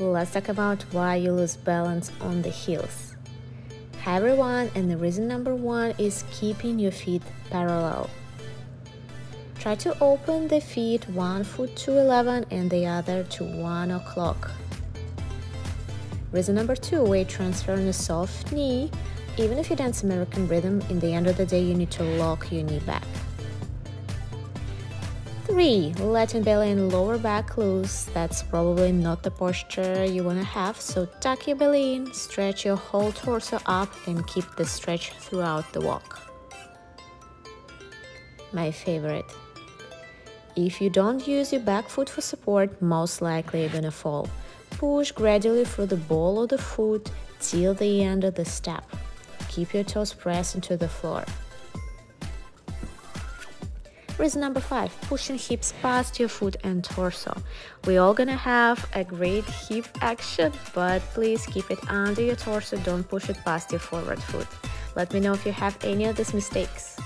let's talk about why you lose balance on the heels. Hi everyone, and the reason number one is keeping your feet parallel. Try to open the feet one foot to 11 and the other to 1 o'clock. Reason number two, weight transfer on a soft knee. Even if you dance American rhythm, in the end of the day you need to lock your knee back. 3. Letting belly and lower back loose. That's probably not the posture you want to have, so tuck your belly in, stretch your whole torso up, and keep the stretch throughout the walk. My favorite. If you don't use your back foot for support, most likely you're gonna fall. Push gradually through the ball of the foot till the end of the step. Keep your toes pressed into the floor. Reason number five, pushing hips past your foot and torso. We're all gonna have a great hip action, but please keep it under your torso, don't push it past your forward foot. Let me know if you have any of these mistakes.